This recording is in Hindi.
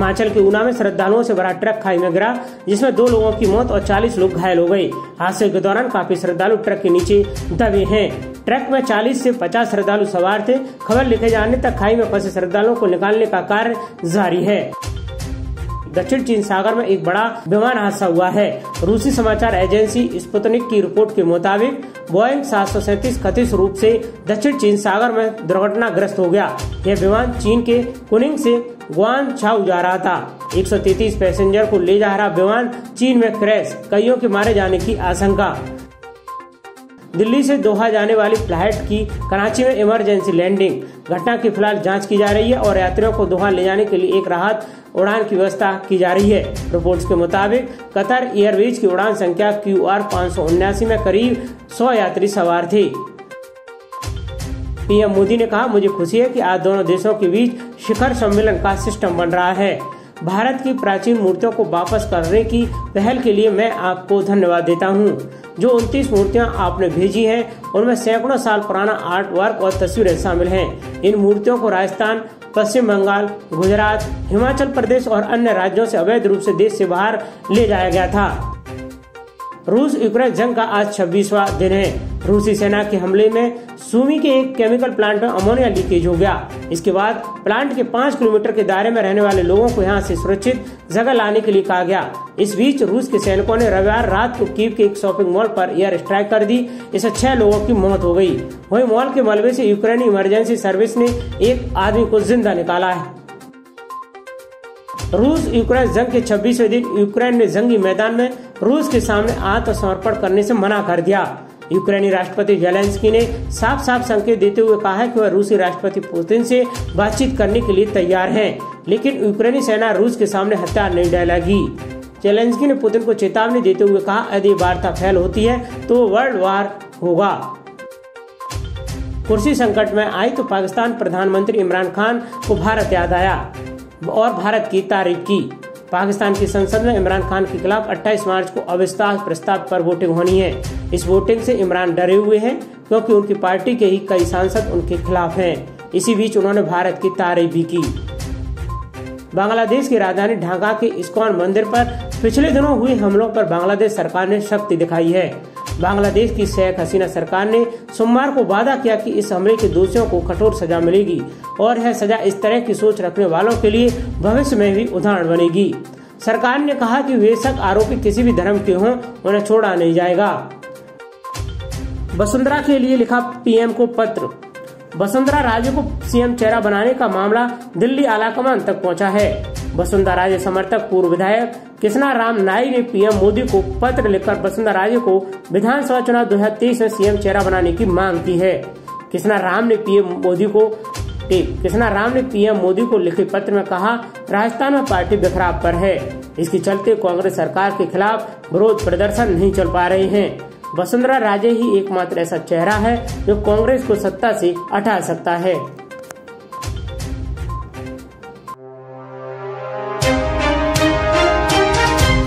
हिमाचल के ऊना में श्रद्धालुओं से भरा ट्रक खाई में गिरा, जिसमें दो लोगों की मौत और 40 लोग घायल हो गए। हादसे के दौरान काफ़ी श्रद्धालु ट्रक के नीचे दबे हैं। ट्रक में 40 से 50 श्रद्धालु सवार थे। खबर लिखे जाने तक खाई में फंसे श्रद्धालुओं को निकालने का कार्य जारी है। दक्षिण चीन सागर में एक बड़ा विमान हादसा हुआ है। रूसी समाचार एजेंसी स्पुतनिक की रिपोर्ट के मुताबिक बोइंग सात कथित रूप से दक्षिण चीन सागर में दुर्घटनाग्रस्त हो गया। यह विमान चीन के कुनिंग से गुआन छाऊ जा रहा था। 133 पैसेंजर को ले जा रहा विमान चीन में क्रैश, कईयों के मारे जाने की आशंका। दिल्ली से दोहा जाने वाली फ़्लाइट की कराची में इमरजेंसी लैंडिंग। घटना की फ़िलहाल जाँच की जा रही है और यात्रियों को दोहा ले जाने के लिए एक राहत उड़ान की व्यवस्था की जा रही है। रिपोर्ट्स के मुताबिक, कतर एयरवेज की उड़ान संख्या क्यू आर में करीब 100 यात्री सवार थे। पीएम मोदी ने कहा, मुझे खुशी है कि आज दोनों देशों के बीच शिखर सम्मेलन का सिस्टम बन रहा है। भारत की प्राचीन मूर्तियों को वापस करने की पहल के लिए मैं आपको धन्यवाद देता हूँ। जो उनतीस मूर्तियाँ आपने भेजी हैं, उनमें सैकड़ों साल पुराना आर्ट वर्क और तस्वीरें शामिल हैं। इन मूर्तियों को राजस्थान, पश्चिम बंगाल, गुजरात, हिमाचल प्रदेश और अन्य राज्यों से अवैध रूप से देश से बाहर ले जाया गया था। रूस यूक्रेन जंग का आज छब्बीसवा दिन है। रूसी सेना के हमले में सुमी के एक केमिकल प्लांट में अमोनिया लीकेज हो गया। इसके बाद प्लांट के पाँच किलोमीटर के दायरे में रहने वाले लोगों को यहाँ से सुरक्षित जगह लाने के लिए कहा गया। इस बीच रूस के सैनिकों ने रविवार रात को कीव के एक शॉपिंग मॉल पर एयर स्ट्राइक कर दी। इससे छह लोगों की मौत हो गई। वही मॉल के मलबे से यूक्रेनी इमरजेंसी सर्विस ने एक आदमी को ज़िंदा निकाला है। रूस यूक्रेन जंग के छब्बीसवें दिन यूक्रेन ने जंगी मैदान में रूस के सामने आत्मसमर्पण करने से मना कर दिया। यूक्रेनी राष्ट्रपति जेलेंस्की ने साफ़ साफ़ संकेत देते हुए कहा है कि वह रूसी राष्ट्रपति पुतिन से बातचीत करने के लिए तैयार है, लेकिन यूक्रेनी सेना रूस के सामने हथियार नहीं डालेगी। जेलेंस्की ने पुतिन को चेतावनी देते हुए कहा, यदि वार्ता फैल होती है तो वर्ल्ड वार होगा। कुर्सी संकट में आई तो पाकिस्तान प्रधानमंत्री इमरान खान को भारत याद आया और भारत की तारीफ़ की। पाकिस्तान की संसद में इमरान खान के खिलाफ 28 मार्च को अविश्वास प्रस्ताव पर वोटिंग होनी है। इस वोटिंग से इमरान डरे हुए हैं, क्योंकि उनकी पार्टी के ही कई सांसद उनके खिलाफ हैं। इसी बीच उन्होंने भारत की तारीफ़ भी की। बांग्लादेश की राजधानी ढाका के इस्कॉन मंदिर पर पिछले दिनों हुए हमलों पर बांग्लादेश सरकार ने शक्ति दिखाई है। बांग्लादेश की शेख हसीना सरकार ने सोमवार को वादा किया कि इस हमले के दोषियों को कठोर सजा मिलेगी और यह सजा इस तरह की सोच रखने वालों के लिए भविष्य में भी उदाहरण बनेगी। सरकार ने कहा कि बेशक आरोपी किसी भी धर्म के हों, उन्हें छोड़ा नहीं जाएगा। वसुंधरा के लिए लिखा पीएम को पत्र। वसुंधरा राजे को सीएम चेहरा बनाने का मामला दिल्ली आलाकमान तक पहुँचा है। वसुंधरा राजे समर्थक पूर्व विधायक कृष्णा राम नाई ने पीएम मोदी को पत्र लिखकर वसुंधरा राजे को विधानसभा चुनाव 2023 में सीएम चेहरा बनाने की मांग की है। कृष्णा राम ने पीएम मोदी को कृष्णा राम ने पीएम मोदी को लिखे पत्र में कहा, राजस्थान में पार्टी बिखराव पर है। इसके चलते कांग्रेस सरकार के खिलाफ विरोध प्रदर्शन नहीं चल पा रहे हैं। वसुंधरा राजे ही एकमात्र ऐसा चेहरा है जो कांग्रेस को सत्ता से हटा सकता है।